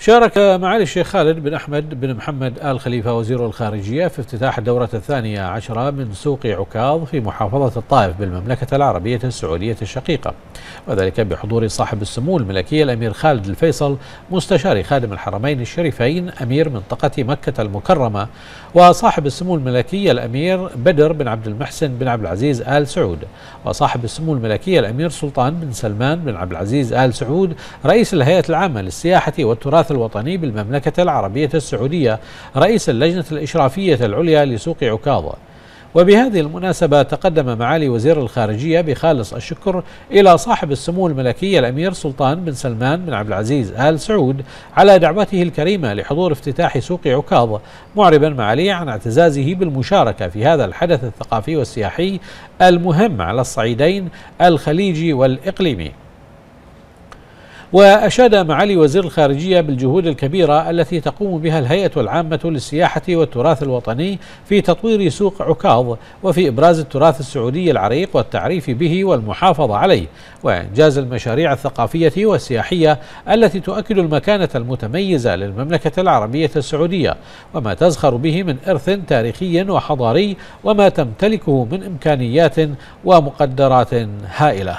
شارك معالي الشيخ خالد بن أحمد بن محمد آل خليفة وزير الخارجية في افتتاح الدورة الثانية عشرة من سوق عكاظ في محافظة الطائف بالمملكة العربية السعودية الشقيقة. وذلك بحضور صاحب السمو الملكي الأمير خالد الفيصل مستشار خادم الحرمين الشريفين أمير منطقة مكة المكرمة وصاحب السمو الملكي الأمير بدر بن عبد المحسن بن عبد العزيز آل سعود. وصاحب السمو الملكي الأمير سلطان بن سلمان بن عبد العزيز آل سعود رئيس الهيئة العامة للسياحة والتراث التراث الوطني بالمملكة العربية السعودية رئيس اللجنة الإشرافية العليا لسوق عكاظ. وبهذه المناسبة تقدم معالي وزير الخارجية بخالص الشكر إلى صاحب السمو الملكي الأمير سلطان بن سلمان بن عبد العزيز آل سعود على دعوته الكريمة لحضور افتتاح سوق عكاظ معربا معاليه عن اعتزازه بالمشاركة في هذا الحدث الثقافي والسياحي المهم على الصعيدين الخليجي والإقليمي. وأشاد معالي وزير الخارجية بالجهود الكبيرة التي تقوم بها الهيئة العامة للسياحة والتراث الوطني في تطوير سوق عكاظ وفي إبراز التراث السعودي العريق والتعريف به والمحافظة عليه وإنجاز المشاريع الثقافية والسياحية التي تؤكد المكانة المتميزة للمملكة العربية السعودية وما تزخر به من إرث تاريخي وحضاري وما تمتلكه من إمكانيات ومقدرات هائلة.